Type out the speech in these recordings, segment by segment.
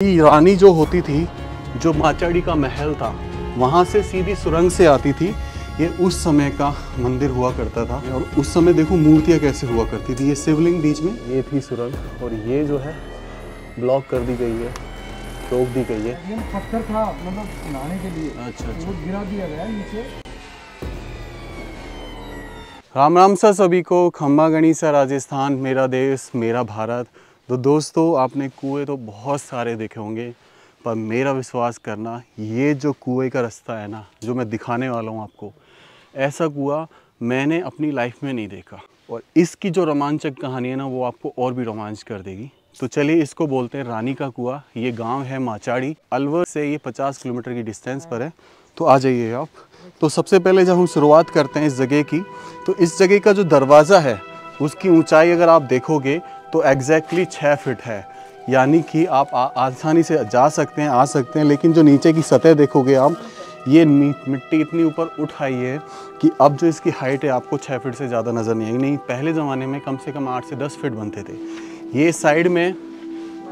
रानी जो होती थी जो माचाड़ी का महल था वहाँ से सीधी सुरंग से आती थी। ये उस समय का मंदिर हुआ करता था। और उस समय देखो मूर्तियाँ कैसे हुआ करती थी। ये शिवलिंग बीच में। ये थी सुरंग और ये जो है ब्लॉक कर दी गई है रोक दी गई है। ये पत्थर था मतलब नहाने के लिए। अच्छा वो गिरा दिया गया नीचे। राम राम सा सभी को खम्बा गणिसा राजस्थान मेरा देश मेरा भारत। तो दोस्तों, आपने कुएँ तो बहुत सारे देखे होंगे, पर मेरा विश्वास करना, ये जो कुएँ का रास्ता है ना, जो मैं दिखाने वाला हूँ आपको, ऐसा कुआ मैंने अपनी लाइफ में नहीं देखा। और इसकी जो रोमांचक कहानी है ना, वो आपको और भी रोमांच कर देगी। तो चलिए इसको बोलते हैं रानी का कुआ। ये गाँव है माचाड़ी, अलवर से ये 50 किलोमीटर की डिस्टेंस पर है। तो आ जाइए आप। तो सबसे पहले जब हम शुरुआत करते हैं इस जगह की तो इस जगह का जो दरवाज़ा है, उसकी ऊंचाई अगर आप देखोगे तो एग्जैक्टली छः फिट है। यानी कि आप आसानी से जा सकते हैं, आ सकते हैं, लेकिन जो नीचे की सतह देखोगे आप, ये मिट्टी इतनी ऊपर उठ आई है कि अब जो इसकी हाइट है, आपको छः फीट से ज़्यादा नज़र नहीं आएगी। नहीं, पहले ज़माने में कम से कम आठ से दस फीट बनते थे। ये साइड में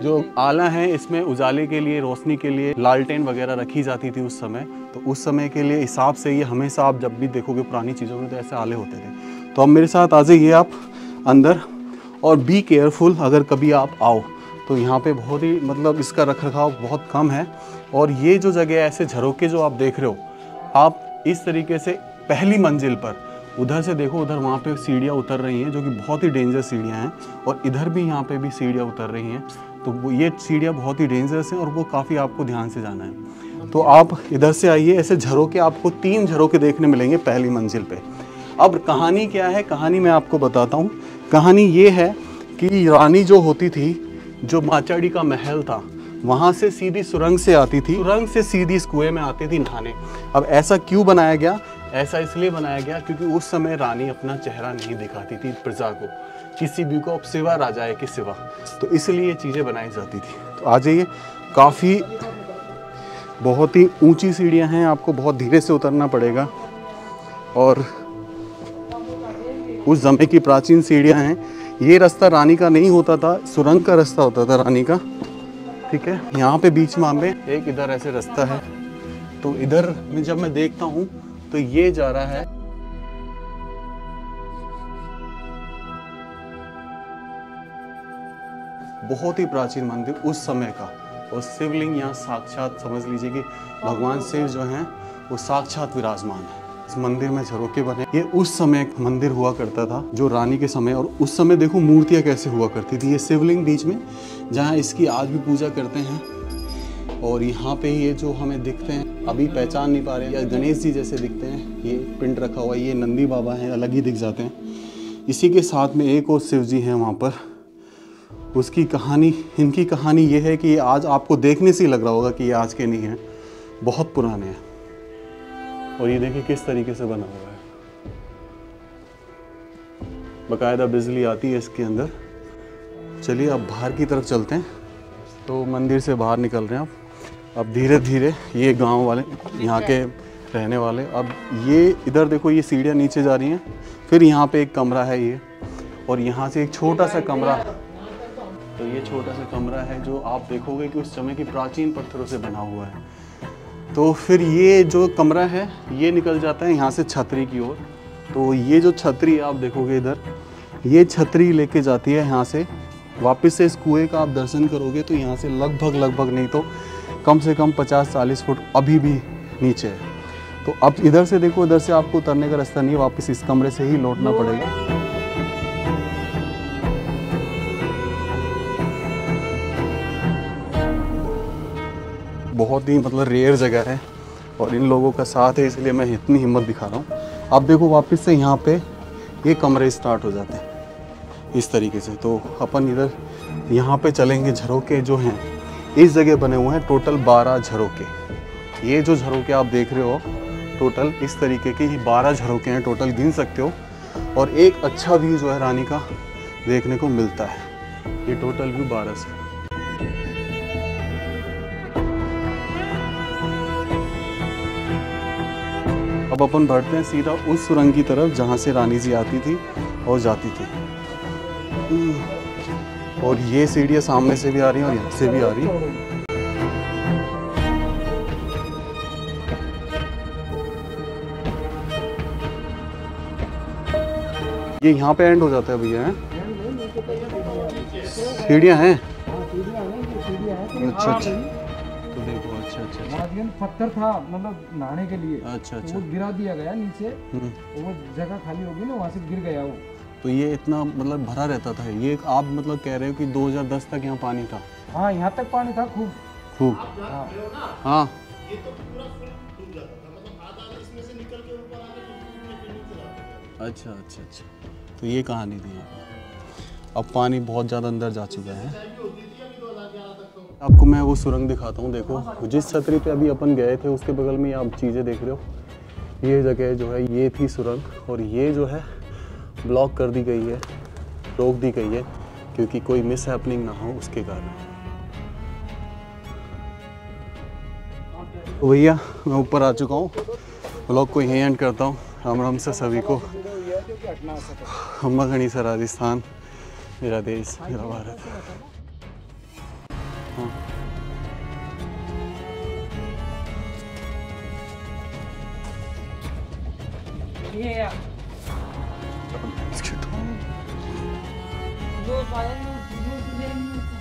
जो आला है, इसमें उजाले के लिए, रोशनी के लिए लालटेन वगैरह रखी जाती थी उस समय। तो उस समय के लिए हिसाब से ये हमेशा आप जब भी देखोगे पुरानी चीज़ों में तो ऐसे आले होते थे। तो अब मेरे साथ आ जाइए आप अंदर और बी केयरफुल अगर कभी आप आओ तो यहाँ पे बहुत ही मतलब इसका रख रखाव बहुत कम है। और ये जो जगह ऐसे झरोके जो आप देख रहे हो, आप इस तरीके से पहली मंजिल पर, उधर से देखो, उधर वहाँ पे सीढ़ियाँ उतर रही हैं, जो कि बहुत ही डेंजर सीढ़ियाँ हैं, और इधर भी यहाँ पे भी सीढ़ियाँ उतर रही हैं। तो वो, ये सीढ़ियाँ बहुत ही डेंजरस हैं, और वो काफ़ी आपको ध्यान से जाना है। तो आप इधर से आइए, ऐसे झरोके आपको तीन झरोके देखने मिलेंगे पहली मंजिल पर अब कहानी क्या है? कहानी मैं आपको बताता हूँ। कहानी ये है कि रानी जो होती थी, जो माचाड़ी का महल था, वहाँ से सीधी सुरंग से आती थी। सुरंग से सीधी इस कुएँ में आती थी नहाने। अब ऐसा क्यों बनाया गया? ऐसा इसलिए बनाया गया क्योंकि उस समय रानी अपना चेहरा नहीं दिखाती थी प्रजा को। किसी भी को, अब सिवा राजा के सिवा। तो इसलिए चीज़ें बनाई जाती थी। तो आ जाइए, काफ़ी बहुत ही ऊँची सीढ़ियाँ हैं, आपको बहुत धीरे से उतरना पड़ेगा। और उस समय की प्राचीन सीढ़ियाँ हैं। ये रास्ता रानी का नहीं होता था, सुरंग का रास्ता होता था रानी का। ठीक है? यहाँ पे बीच में हमें एक इधर ऐसे रास्ता है। तो इधर में जब मैं देखता हूँ तो ये जा रहा है। बहुत ही प्राचीन मंदिर उस समय का। और शिवलिंग यहाँ साक्षात, समझ लीजिए कि भगवान शिव जो हैं, वो साक्षात विराजमान है। इस मंदिर में झरोके बने। ये उस समय मंदिर हुआ करता था, जो रानी के समय, और उस समय देखो मूर्तियाँ कैसे हुआ करती थी। ये शिवलिंग बीच में, जहाँ इसकी आज भी पूजा करते हैं, और यहाँ पे ये जो हमें दिखते हैं, अभी पहचान नहीं पा रहे, या गणेश जी जैसे दिखते हैं, ये पिंड रखा हुआ है, ये नंदी बाबा हैं, अलग ही दिख जाते हैं। इसी के साथ में एक और शिव जी हैं वहाँ पर। उसकी कहानी, इनकी कहानी ये है कि आज आपको देखने से ही लग रहा होगा कि ये आज के नहीं हैं, बहुत पुराने हैं। और ये देखिए किस तरीके से बना हुआ है। बकायदा बिजली आती है इसके अंदर। चलिए अब बाहर की तरफ़ चलते हैं। तो मंदिर से बाहर निकल रहे हैं अब अब धीरे धीरे ये गाँव वाले, यहाँ के रहने वाले। अब ये इधर देखो, ये सीढ़ियाँ नीचे जा रही हैं। फिर यहाँ पे एक कमरा है ये। और यहाँ से एक छोटा सा कमरा। तो ये छोटा सा कमरा है जो आप देखोगे कि उस समय की प्राचीन पत्थरों से बना हुआ है। तो फिर ये जो कमरा है, ये निकल जाता है यहाँ से छतरी की ओर। तो ये जो छतरी आप देखोगे इधर, ये छतरी लेके जाती है यहाँ से। वापस से इस कुएँ का आप दर्शन करोगे तो यहाँ से लगभग लगभग नहीं तो कम से कम 50-40 फुट अभी भी नीचे है। तो अब इधर से देखो, इधर से आपको उतरने का रास्ता नहीं है, वापस इस कमरे से ही लौटना पड़ेगा। बहुत ही मतलब रेयर जगह है और इन लोगों का साथ है, इसलिए मैं इतनी हिम्मत दिखा रहा हूँ। आप देखो वापस से यहाँ पे ये कमरे स्टार्ट हो जाते हैं इस तरीके से। तो अपन इधर यहाँ पे चलेंगे झरोके जो हैं, इस जगह बने हुए हैं टोटल बारह झरोके। ये जो झरोके आप देख रहे हो टोटल इस तरीके के ही बारह झरोके हैं टोटल गिन सकते हो। और एक अच्छा व्यू जो है रानी का देखने को मिलता है। ये टोटल व्यू बारह से। अब अपन बढ़ते हैं सीधा उस सुरंग की तरफ़ जहाँ से रानी जी आती थी और जाती थी। और ये सीढ़ियाँ सामने से भी आ रही हैं और यहाँ से भी आ रही हैं। ये यहाँ पे एंड हो जाता है भैया हैं? सीढ़ियाँ हैं। अच्छा अच्छा। तो देखो अच्छा अच्छा अच्छा। वहाँ दिन पत्थर था मतलब नहाने के लिए। अच्छा तो अच्छा। वो गिरा दिया गया नीचे हम्म। तो वो जगह खाली होगी ना वहाँ से गिर गया वो। तो ये इतना मतलब भरा रहता था? ये आप मतलब कह रहे हो कि 2010 तक यहाँ पानी था? हाँ यहाँ तक पानी था खूब। खूब। हाँ। हाँ अच्छा अच्छा अच्छा। तो ये कहानी थी अब पानी बहुत ज़्यादा अंदर जा चुका है। आपको मैं वो सुरंग दिखाता हूँ, देखो। जिस छतरी पे अभी अपन गए थे, उसके बगल में आप चीज़ें देख रहे हो। ये जगह जो है, ये थी सुरंग, और ये जो है ब्लॉक कर दी गई है, रोक दी गई है, क्योंकि कोई मिस हैपनिंग ना हो उसके कारण। तो भैया, मैं ऊपर आ चुका हूँ ब्लॉग को यहीं एंड करता हूँ। राम राम से सभी को। अम्मा घनी से राजस्थान, मेरा देश, मेरा भारत। 爷爷，这不。你。